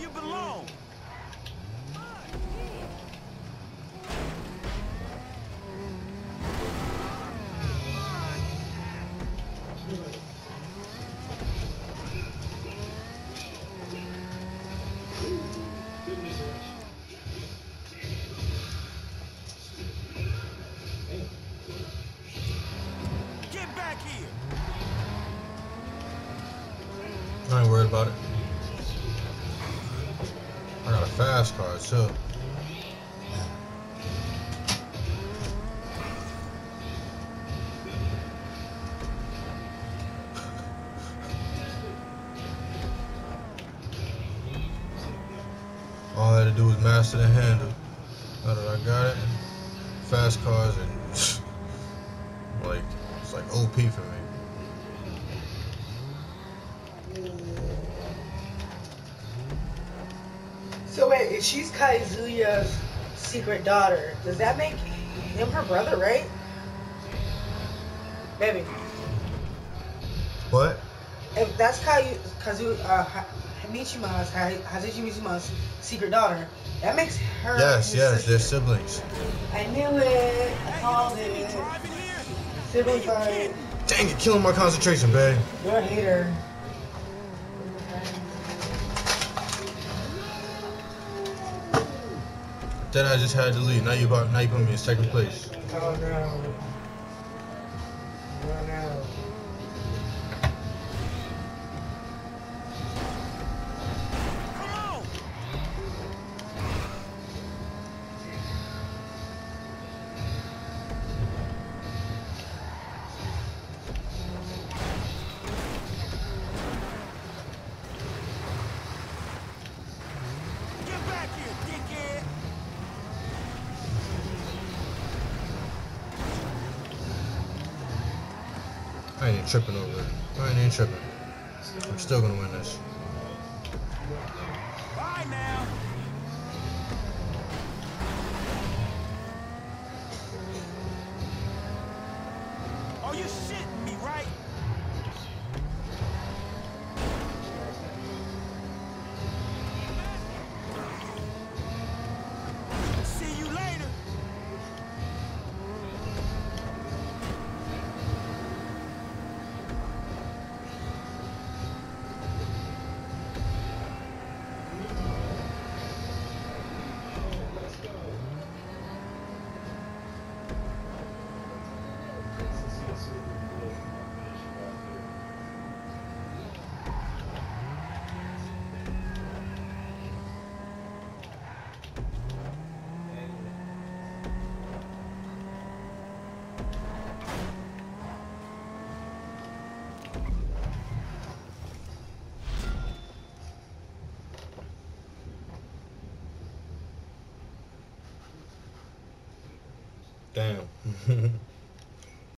where you belong. Get back here. I ain't worried about it. Fast car too. All I had to do was master the handle. Now that I got it, fast cars and like it's like OP for me. So wait, if she's Kazuya's secret daughter, does that make him her brother, right? Baby, What? if that's Kai Kazu uh, Ha- Mishima's Ha- Heihachi Mishima's secret daughter, that makes her. Yes, his yes, sister. they're siblings. I knew it. I called you see me it. driving here? Sibling fight. Dang it, killing my concentration, babe. You're a hater. Then I just had to leave. Now you about now you put me in second place. Oh no. Oh no. Ain't tripping over it. I ain't tripping. I'm still gonna win this. Bye now. Oh, you shitting me, right? Damn.